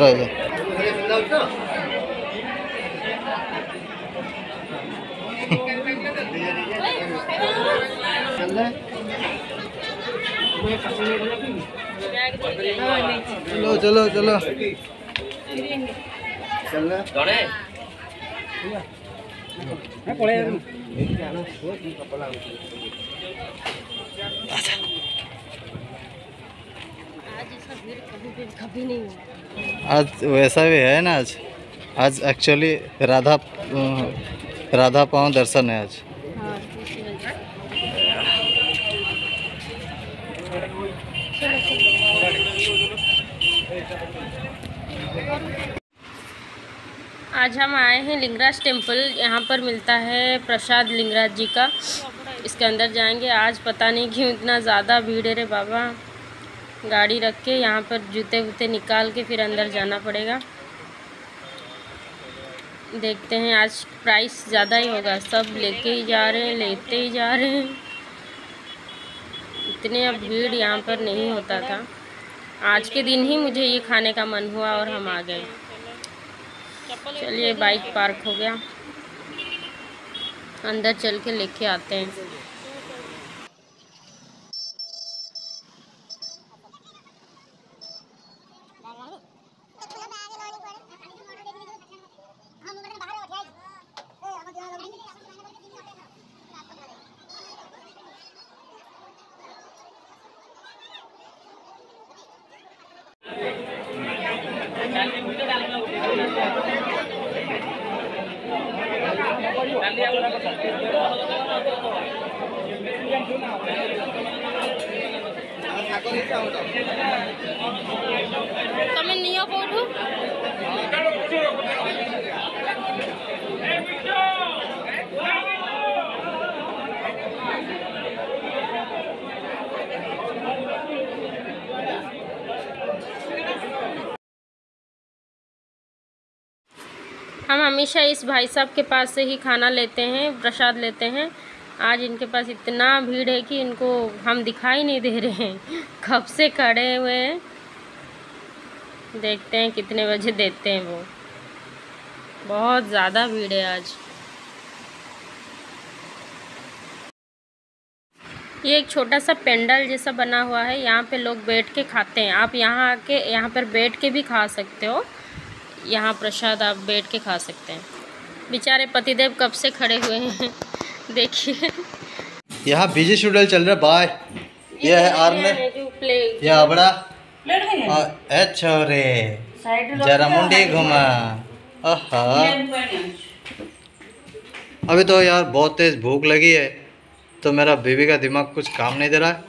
रह जा चलो चलो चलो आज ऐसा भीड़ कभी भी कभी नहीं हुआ। आज वैसा भी है ना आज। आज एक्चुअली राधा राधा पाँव दर्शन है आज। आज हम आए हैं लिंगराज टेंपल यहाँ पर मिलता है प्रसाद लिंगराज जी का। इसके अंदर जाएँगे, आज पता नहीं क्यों इतना ज़्यादा भीड़ है रे बाबा। गाड़ी रख के यहाँ पर जूते वूते निकाल के फिर अंदर जाना पड़ेगा। देखते हैं आज प्राइस ज़्यादा ही होगा। सब लेके ही जा रहे हैं, लेते ही जा रहे हैं। इतने अब भीड़ यहाँ पर नहीं होता था। आज के दिन ही मुझे ये खाने का मन हुआ और हम आ गए। चलिए बाइक पार्क हो गया। अंदर चल के लेके आते हैं। ତମେ ନିଅ କୋଉଠୁ हमेशा इस भाई साहब के पास से ही खाना लेते हैं, प्रसाद लेते हैं। आज इनके पास इतना भीड़ है कि इनको हम दिखाई नहीं दे रहे हैं। कब से खड़े हुए हैं। देखते हैं कितने बजे देते हैं वो। बहुत ज़्यादा भीड़ है आज। ये एक छोटा सा पेंडल जैसा बना हुआ है। यहाँ पे लोग बैठ के खाते हैं। आप यहाँ आके, यहाँ पर बैठ के भी खा सकते हो। यहाँ प्रसाद आप बैठ के खा सकते हैं। बेचारे पतिदेव कब से खड़े हुए हैं? देखिए। यहाँ बिज़ी शेड्यूल चल रहा है बाय ये है प्ले ये अबड़ा ए छोरे। जरा मुंडी घुमा। अभी तो यार बहुत तेज भूख लगी है तो मेरा बेबी का दिमाग कुछ काम नहीं दे रहा है।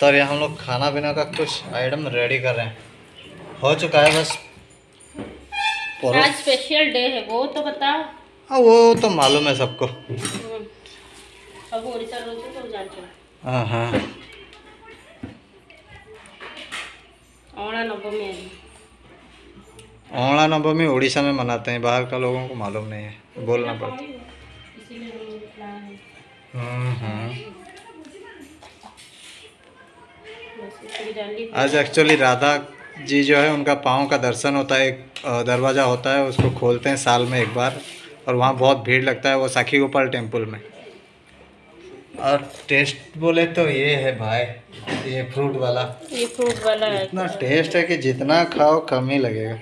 तो ये हम लोग खाना पीना का कुछ आइटम रेडी कर रहे हैं। हो चुका है बस। आज स्पेशल डे है वो तो बता हाँ वो तो मालूम है सबको। रोज तो जान हाँ। हाँ औड़ा नवमी उड़ीसा में मनाते हैं बाहर का लोगों को मालूम नहीं है बोलना पड़ता है। हम्म, हम्म। आज एक्चुअली राधा जी जो है उनका पाँव का दर्शन होता है एक दरवाज़ा होता है उसको खोलते हैं साल में एक बार और वहाँ बहुत भीड़ लगता है वो साखी गोपाल टेंपल में। और टेस्ट बोले तो ये है भाई ये फ्रूट वाला। ये फ्रूट वाला है। इतना टेस्ट है कि जितना खाओ कम ही लगेगा।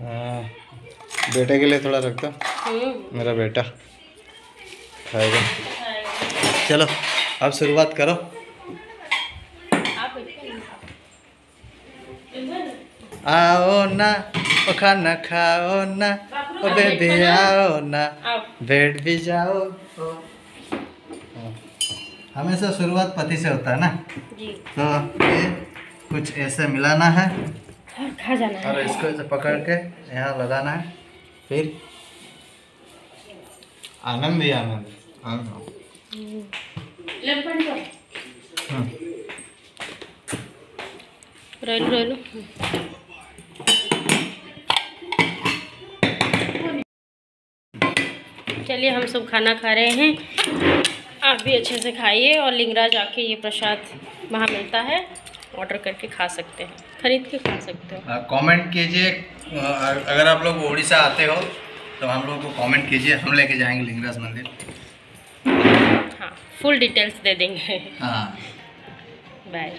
हाँ, बेटे के लिए थोड़ा रख दो। हम्म, मेरा बेटा। खाएगा। चलो अब शुरुआत करो। आओ ना ओ खाना खाओ ना ओ बेबी आओ ना बैठ भी जाओ। हमेशा शुरुआत पति से होता है ना? जी। तो ये कुछ ऐसे मिलाना है। और खा जाना है। और इसको ऐसे पकड़ के यहाँ लगाना है। फिर आनंद ही आनंद। हाँ हाँ। हम्म। रहलू हम सब खाना खा रहे हैं। आप भी अच्छे से खाइए और लिंगराज आके ये प्रसाद वहाँ मिलता है। ऑर्डर करके खा सकते हैं। खरीद के खा सकते हो। कमेंट कीजिए। अगर आप लोग उड़ीसा आते हो तो हम लोग को कमेंट कीजिए। हम लेके जाएँगे लिंगराज मंदिर। हाँ फुल डिटेल्स दे देंगे। हाँ। बाय